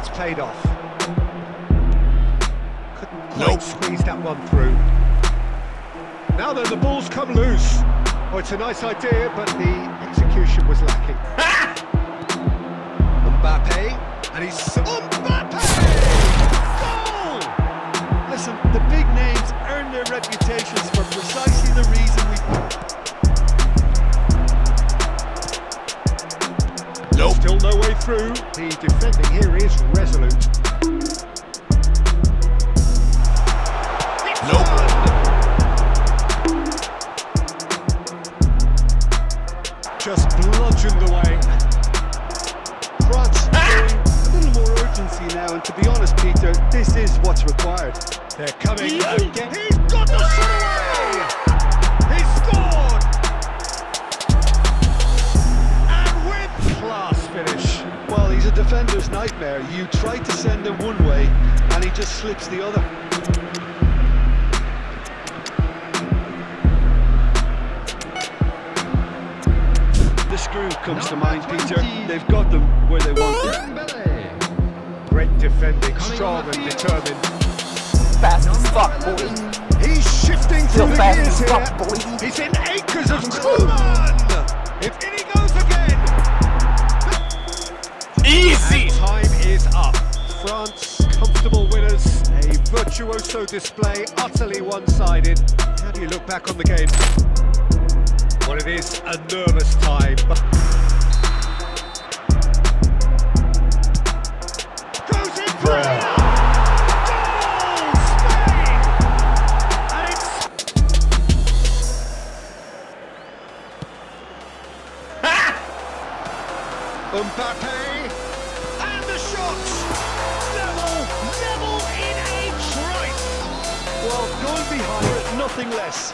it's paid off. Couldn't quite Nope. squeeze that one through. Now then, the ball's come loose. Oh, it's a nice idea, but the execution was lacking. Mbappe, and he's... Mbappe! Goal! Listen, the big names earn their reputations for precisely the reason we... through. The defending here is resolute. Nope. Just bludgeoned away. France showing ah! a little more urgency now, and to be honest, Peter, this is what's required. They're coming Yeah. again. He's got the shot defender's nightmare. You try to send him one way, and he just slips the other. The screw comes to mind, Peter. They've got them where they want them. Great defending, strong and determined. Fast as fuck, boy. He's shifting Still through the gears here. fuck, boy. He's in acres of Kuman. If in virtuoso display, utterly one-sided. How do you look back on the game? Well, it is a nervous time. but- Goes in for it! Goal! Spain! Mbappe and the shot! Well, going behind, nothing less.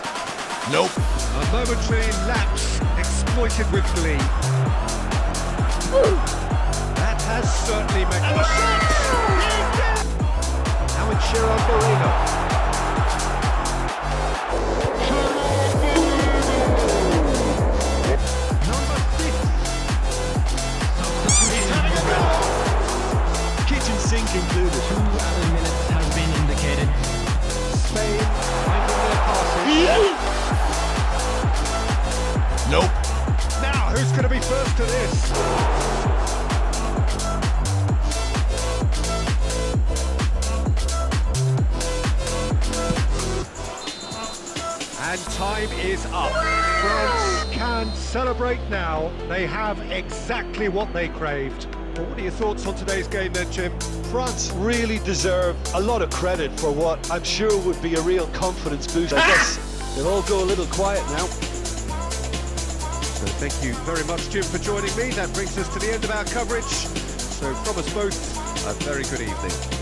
Nope. A momentary lapse exploited with glee. That has certainly made... The shot! Now in Gerard Moreno. Number six. He's having a go! Kitchen sink included. And time is up. France can celebrate now. They have exactly what they craved. Well, what are your thoughts on today's game then, Jim? France really deserve a lot of credit for what I'm sure would be a real confidence boost. I guess they'll all go a little quiet now. Thank you very much, Jim, for joining me. That brings us to the end of our coverage. So from us both, a very good evening.